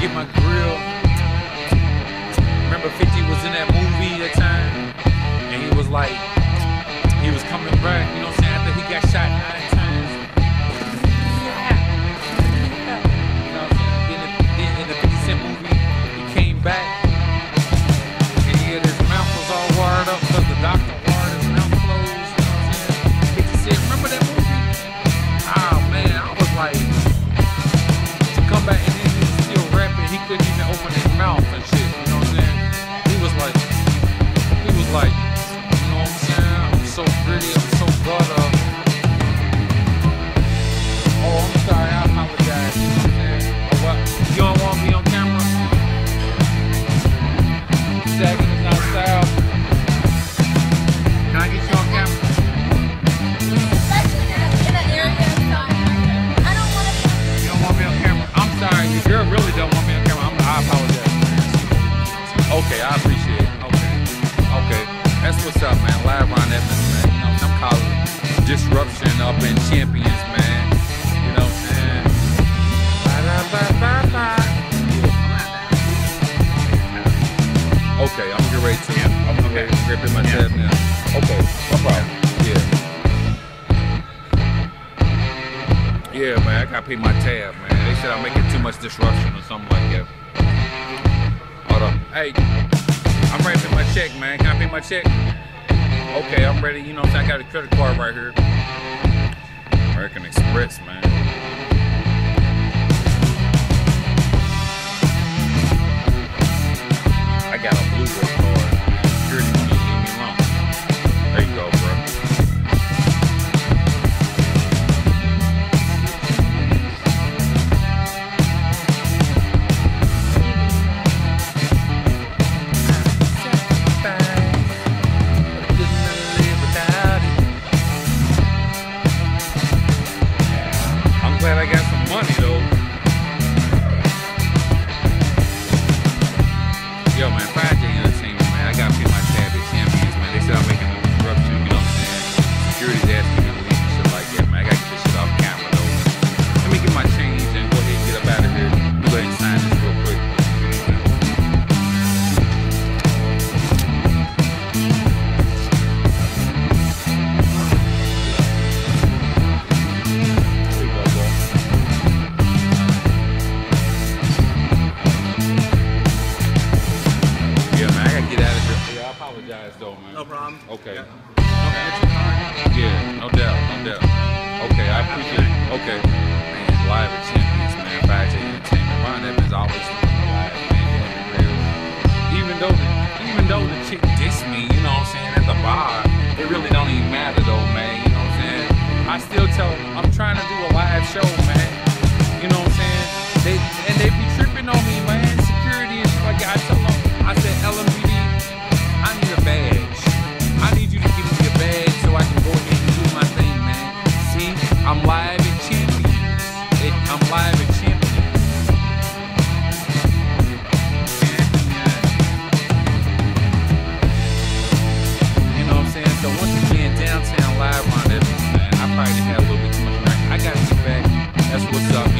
get my grill. Remember 50 was in that movie that time? And he was like, Okay, I appreciate it. Okay. Okay. That's what's up, man. Live Ron Edmonds, man. You know, I'm calling disruption up in champions, man. You know what I'm saying? Okay, I'm gonna get ready to. I'm gonna okay. grip my yeah. tab now. Okay, no problem. Yeah. Yeah, man, I gotta pay my tab, man. They said I'm making too much disruption or something like that. Hold up. Hey check, man. Can I pay my check? Okay, I'm ready. You know, I got a credit card right here. American Express, man. Okay. Yeah. No doubt, no doubt. Okay, I appreciate it. Okay. Man, live at Champions, man. 5 downtown live on that. Man, I probably had a little bit too much. drink. I got you back. That's what's up.